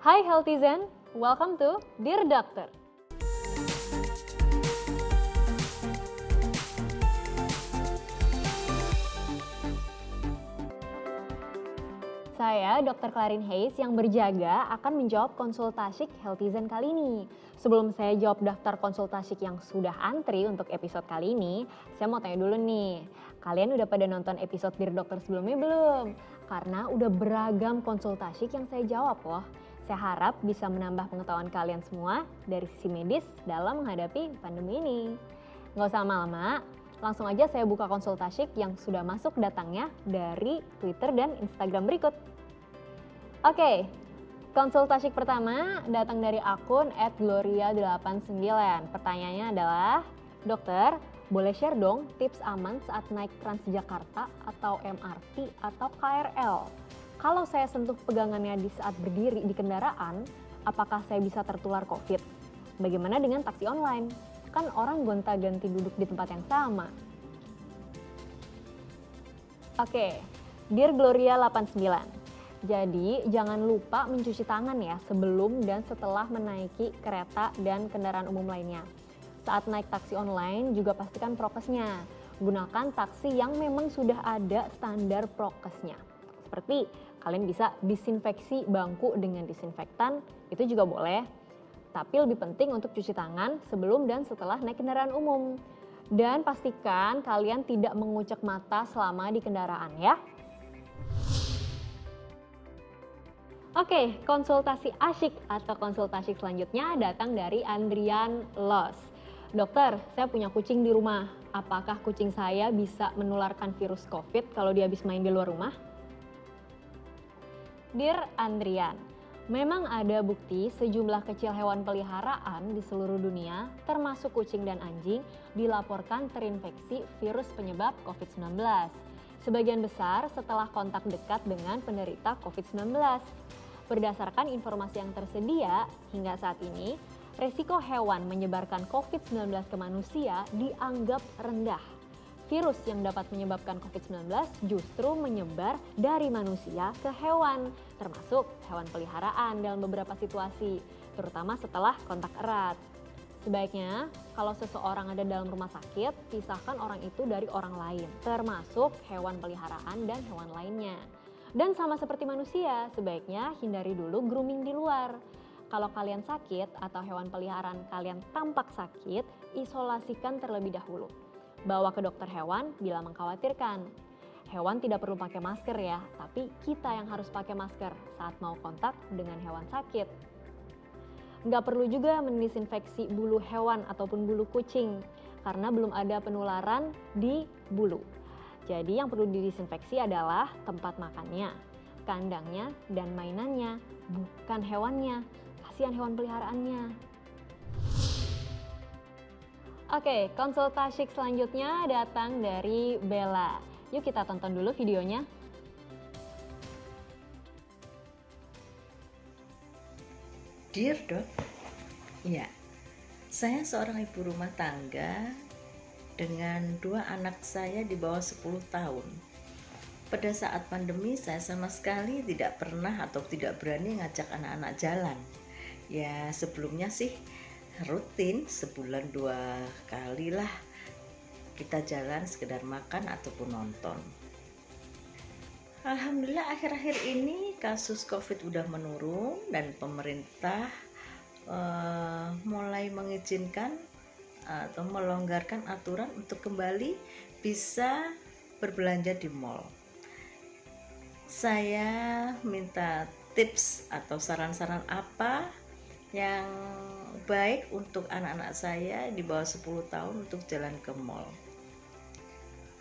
Hai Healthizen, welcome to Dear Doctor. Saya Dr. Clarin Hayes yang berjaga akan menjawab konsultasik Healthizen kali ini. Sebelum saya jawab daftar konsultasik yang sudah antri untuk episode kali ini, saya mau tanya dulu nih, kalian udah pada nonton episode Dear Dokter sebelumnya belum? Karena udah beragam konsultasik yang saya jawab loh. Saya harap bisa menambah pengetahuan kalian semua dari sisi medis dalam menghadapi pandemi ini. Nggak usah lama-lama, langsung aja saya buka konsultasik yang sudah masuk datangnya dari Twitter dan Instagram berikut. Oke, konsultasik pertama datang dari akun @gloria89. Pertanyaannya adalah, "Dokter, boleh share dong tips aman saat naik Transjakarta atau MRT atau KRL? Kalau saya sentuh pegangannya di saat berdiri di kendaraan, apakah saya bisa tertular COVID? Bagaimana dengan taksi online? Kan orang gonta-ganti duduk di tempat yang sama." Oke, Dear Gloria 89. Jadi jangan lupa mencuci tangan ya sebelum dan setelah menaiki kereta dan kendaraan umum lainnya. Saat naik taksi online juga pastikan prokesnya. Gunakan taksi yang memang sudah ada standar prokesnya. Seperti kalian bisa disinfeksi bangku dengan disinfektan, itu juga boleh. Tapi lebih penting untuk cuci tangan sebelum dan setelah naik kendaraan umum. Dan pastikan kalian tidak mengucek mata selama di kendaraan ya. Oke, konsultasi asyik atau konsultasi selanjutnya datang dari Andrian Los. Dokter, saya punya kucing di rumah. Apakah kucing saya bisa menularkan virus COVID kalau dia habis main di luar rumah? Dear Andrian, memang ada bukti sejumlah kecil hewan peliharaan di seluruh dunia, termasuk kucing dan anjing, dilaporkan terinfeksi virus penyebab COVID-19. Sebagian besar setelah kontak dekat dengan penderita COVID-19. Berdasarkan informasi yang tersedia hingga saat ini, resiko hewan menyebarkan COVID-19 ke manusia dianggap rendah. Virus yang dapat menyebabkan COVID-19 justru menyebar dari manusia ke hewan, termasuk hewan peliharaan dalam beberapa situasi, terutama setelah kontak erat. Sebaiknya, kalau seseorang ada dalam rumah sakit, pisahkan orang itu dari orang lain, termasuk hewan peliharaan dan hewan lainnya. Dan sama seperti manusia, sebaiknya hindari dulu grooming di luar. Kalau kalian sakit atau hewan peliharaan kalian tampak sakit, isolasikan terlebih dahulu. Bawa ke dokter hewan bila mengkhawatirkan. Hewan tidak perlu pakai masker ya, tapi kita yang harus pakai masker saat mau kontak dengan hewan sakit. Nggak perlu juga mendisinfeksi bulu hewan ataupun bulu kucing, karena belum ada penularan di bulu. Jadi yang perlu didisinfeksi adalah tempat makannya, kandangnya, dan mainannya, bukan hewannya. Kasihan hewan peliharaannya. Oke, konsultasi selanjutnya datang dari Bella. Yuk kita tonton dulu videonya. Dear Dok, ya, saya seorang ibu rumah tangga dengan dua anak saya di bawah 10 tahun. Pada saat pandemi saya sama sekali tidak pernah atau tidak berani ngajak anak-anak jalan. Ya sebelumnya sih rutin sebulan dua kali lah kita jalan sekedar makan ataupun nonton. Alhamdulillah akhir-akhir ini kasus COVID udah menurun dan pemerintah uh, mulai mengizinkan atau melonggarkan aturan untuk kembali bisa berbelanja di mall. Saya minta tips atau saran-saran apa yang baik untuk anak-anak saya di bawah 10 tahun untuk jalan ke mall.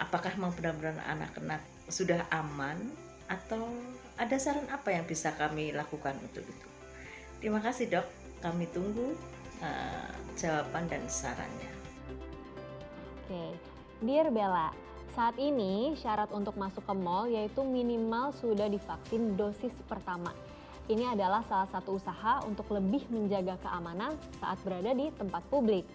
Apakah memang benar-benar anak-anak sudah aman atau ada saran apa yang bisa kami lakukan untuk itu? Terima kasih dok, kami tunggu uh, jawaban dan sarannya. Oke, Dear Bella, saat ini syarat untuk masuk ke mall yaitu minimal sudah divaksin dosis pertama. Ini adalah salah satu usaha untuk lebih menjaga keamanan saat berada di tempat publik.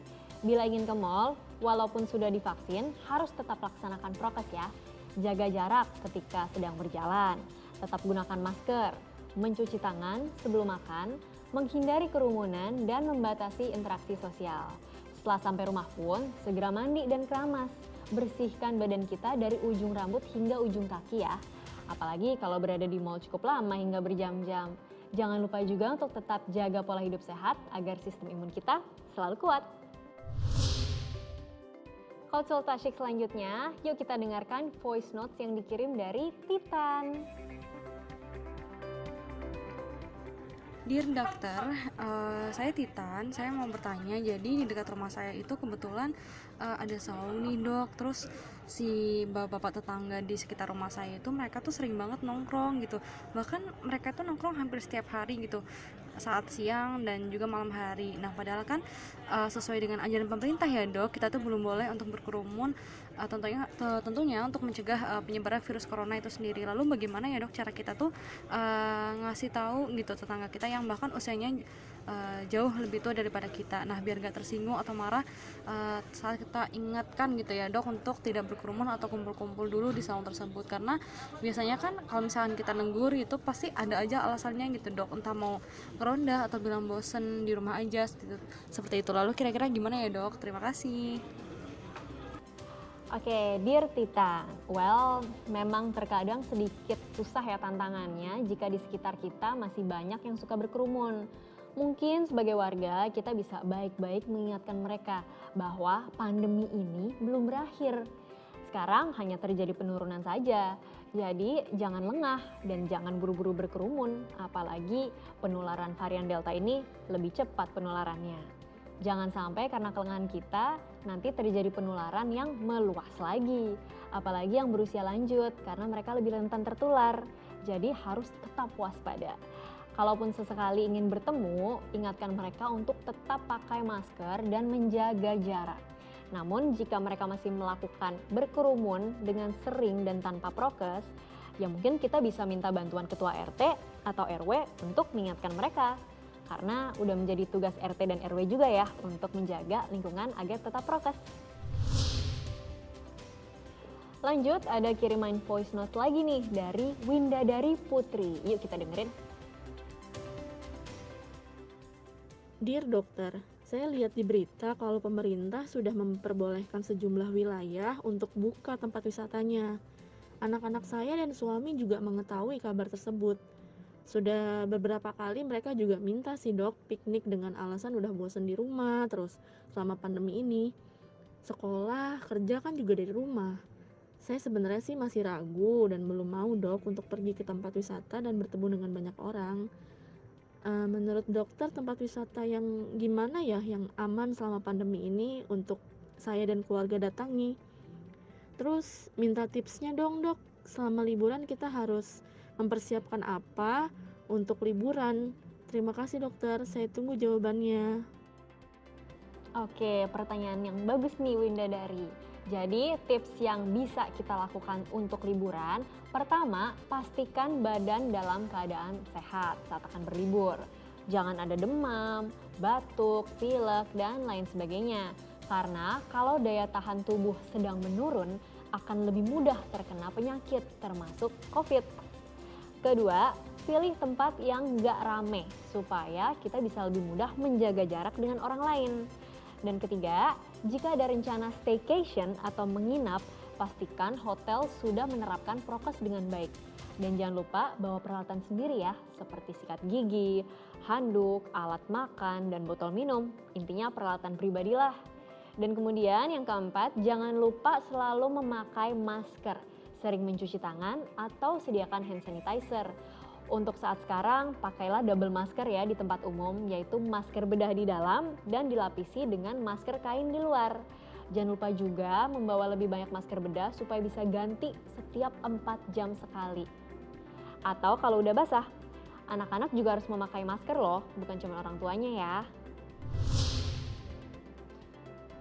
Bila ingin ke mall, walaupun sudah divaksin, harus tetap laksanakan prokes ya. Jaga jarak ketika sedang berjalan, tetap gunakan masker, mencuci tangan sebelum makan, menghindari kerumunan, dan membatasi interaksi sosial. Setelah sampai rumah pun, segera mandi dan keramas. Bersihkan badan kita dari ujung rambut hingga ujung kaki ya. Apalagi kalau berada di mall cukup lama hingga berjam-jam. Jangan lupa juga untuk tetap jaga pola hidup sehat agar sistem imun kita selalu kuat. Konsultasi selanjutnya, yuk kita dengarkan voice notes yang dikirim dari Titan. Dear dokter, uh, saya Titan. Saya mau bertanya. Jadi di dekat rumah saya itu kebetulan uh, ada saung nih dok. Terus si bapak-bapak tetangga di sekitar rumah saya itu mereka tuh sering banget nongkrong gitu. Bahkan mereka tuh nongkrong hampir setiap hari gitu saat siang dan juga malam hari. Nah, padahal kan uh, sesuai dengan ajaran pemerintah ya, Dok, kita tuh belum boleh untuk berkerumun uh, tentunya tentunya untuk mencegah uh, penyebaran virus corona itu sendiri. Lalu bagaimana ya, Dok, cara kita tuh uh, ngasih tahu gitu tetangga kita yang bahkan usianya uh, jauh lebih tua daripada kita. Nah, biar gak tersinggung atau marah uh, saat kita ingatkan gitu ya, Dok, untuk tidak berkerumun atau kumpul-kumpul dulu di salon tersebut karena biasanya kan kalau misalkan kita nenggur itu pasti ada aja alasannya gitu, Dok. Entah mau ronda atau bilang bosen di rumah aja seperti itu lalu kira-kira gimana ya dok terima kasih Oke, okay, Dear Tita, well memang terkadang sedikit susah ya tantangannya jika di sekitar kita masih banyak yang suka berkerumun. Mungkin sebagai warga kita bisa baik-baik mengingatkan mereka bahwa pandemi ini belum berakhir. Sekarang hanya terjadi penurunan saja. Jadi jangan lengah dan jangan buru-buru berkerumun, apalagi penularan varian Delta ini lebih cepat penularannya. Jangan sampai karena kelengahan kita nanti terjadi penularan yang meluas lagi, apalagi yang berusia lanjut karena mereka lebih rentan tertular. Jadi harus tetap waspada. Kalaupun sesekali ingin bertemu, ingatkan mereka untuk tetap pakai masker dan menjaga jarak. Namun jika mereka masih melakukan berkerumun dengan sering dan tanpa prokes, ya mungkin kita bisa minta bantuan ketua RT atau RW untuk mengingatkan mereka. Karena udah menjadi tugas RT dan RW juga ya untuk menjaga lingkungan agar tetap prokes. Lanjut, ada kiriman voice note lagi nih dari Winda dari Putri. Yuk kita dengerin. Dear dokter, saya lihat di berita kalau pemerintah sudah memperbolehkan sejumlah wilayah untuk buka tempat wisatanya. Anak-anak saya dan suami juga mengetahui kabar tersebut. Sudah beberapa kali mereka juga minta si dok piknik dengan alasan udah bosan di rumah terus selama pandemi ini. Sekolah, kerja kan juga dari rumah. Saya sebenarnya sih masih ragu dan belum mau dok untuk pergi ke tempat wisata dan bertemu dengan banyak orang uh, menurut dokter tempat wisata yang gimana ya yang aman selama pandemi ini untuk saya dan keluarga datangi terus minta tipsnya dong dok selama liburan kita harus mempersiapkan apa untuk liburan terima kasih dokter saya tunggu jawabannya Oke, pertanyaan yang bagus nih Winda dari. Jadi tips yang bisa kita lakukan untuk liburan, pertama pastikan badan dalam keadaan sehat saat akan berlibur. Jangan ada demam, batuk, pilek, dan lain sebagainya. Karena kalau daya tahan tubuh sedang menurun, akan lebih mudah terkena penyakit termasuk COVID. Kedua, pilih tempat yang gak rame supaya kita bisa lebih mudah menjaga jarak dengan orang lain. Dan ketiga, jika ada rencana staycation atau menginap, pastikan hotel sudah menerapkan prokes dengan baik. Dan jangan lupa bawa peralatan sendiri ya, seperti sikat gigi, handuk, alat makan, dan botol minum. Intinya peralatan pribadi lah. Dan kemudian yang keempat, jangan lupa selalu memakai masker, sering mencuci tangan, atau sediakan hand sanitizer. Untuk saat sekarang, pakailah double masker ya di tempat umum, yaitu masker bedah di dalam dan dilapisi dengan masker kain di luar. Jangan lupa juga membawa lebih banyak masker bedah supaya bisa ganti setiap 4 jam sekali. Atau kalau udah basah, anak-anak juga harus memakai masker loh, bukan cuma orang tuanya ya.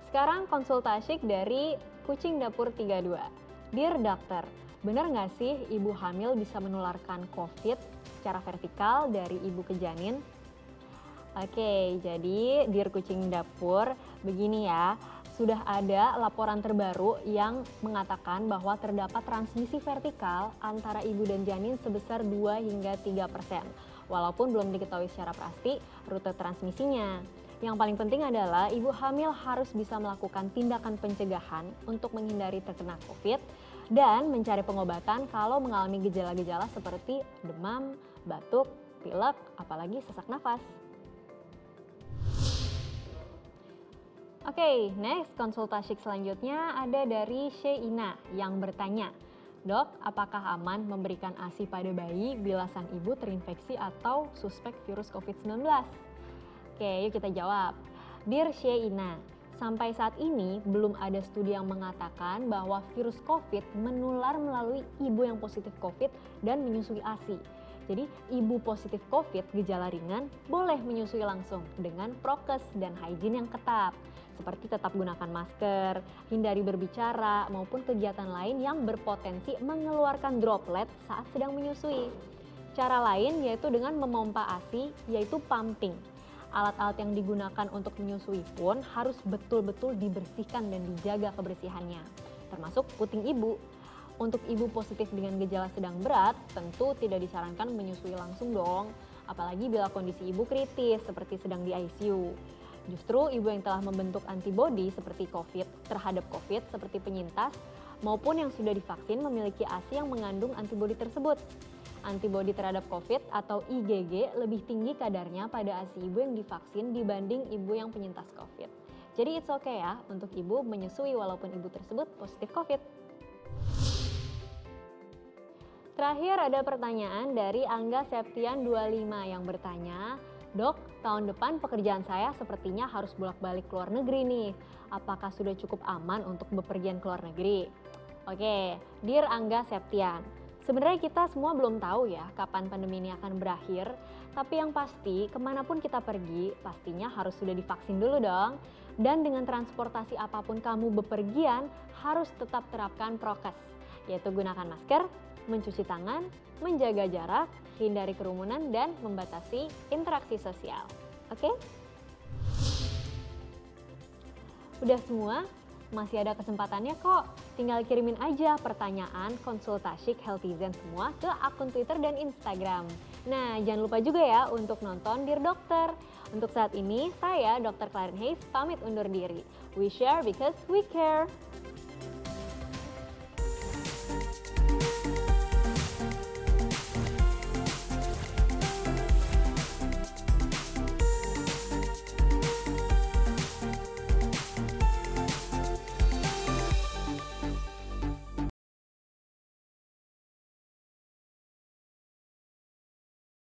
Sekarang konsultasi dari Kucing Dapur 32. Dear Doctor, Benar nggak sih ibu hamil bisa menularkan COVID secara vertikal dari ibu ke janin? Oke, jadi dir kucing dapur begini ya. sudah ada laporan terbaru yang mengatakan bahwa terdapat transmisi vertikal antara ibu dan janin sebesar 2 hingga 3 persen. Walaupun belum diketahui secara pasti rute transmisinya. Yang paling penting adalah ibu hamil harus bisa melakukan tindakan pencegahan untuk menghindari terkena COVID dan mencari pengobatan kalau mengalami gejala-gejala seperti demam, batuk, pilek, apalagi sesak nafas. Oke, okay, next konsultasi selanjutnya ada dari Sheina yang bertanya, Dok, apakah aman memberikan ASI pada bayi bila sang ibu terinfeksi atau suspek virus COVID-19? Oke, yuk kita jawab. Dear Sheina, sampai saat ini belum ada studi yang mengatakan bahwa virus COVID menular melalui ibu yang positif COVID dan menyusui ASI. Jadi ibu positif COVID gejala ringan boleh menyusui langsung dengan prokes dan hygiene yang ketat seperti tetap gunakan masker, hindari berbicara, maupun kegiatan lain yang berpotensi mengeluarkan droplet saat sedang menyusui. Cara lain yaitu dengan memompa ASI, yaitu pumping. Alat-alat yang digunakan untuk menyusui pun harus betul-betul dibersihkan dan dijaga kebersihannya, termasuk puting ibu. Untuk ibu positif dengan gejala sedang berat, tentu tidak disarankan menyusui langsung dong, apalagi bila kondisi ibu kritis seperti sedang di ICU. Justru ibu yang telah membentuk antibodi seperti COVID terhadap COVID seperti penyintas maupun yang sudah divaksin memiliki ASI yang mengandung antibodi tersebut. Antibodi terhadap COVID atau IgG lebih tinggi kadarnya pada ASI ibu yang divaksin dibanding ibu yang penyintas COVID. Jadi it's okay ya untuk ibu menyusui walaupun ibu tersebut positif COVID. Terakhir ada pertanyaan dari Angga Septian 25 yang bertanya, Dok, tahun depan pekerjaan saya sepertinya harus bolak-balik ke luar negeri nih. Apakah sudah cukup aman untuk bepergian ke luar negeri? Oke, Dear Angga Septian, sebenarnya kita semua belum tahu ya kapan pandemi ini akan berakhir. Tapi yang pasti, ke mana pun kita pergi, pastinya harus sudah divaksin dulu dong. Dan dengan transportasi apa pun kamu bepergian, harus tetap terapkan prokes, yaitu gunakan masker, mencuci tangan, menjaga jarak, hindari kerumunan, dan membatasi interaksi sosial. Oke? Okay? Udah semua? Masih ada kesempatannya kok. Tinggal kirimin aja pertanyaan konsultasi Healthy Zen semua ke akun Twitter dan Instagram. Nah, jangan lupa juga ya untuk nonton Dear Dokter. Untuk saat ini, saya Dr. Claren Hayes pamit undur diri. We share because we care.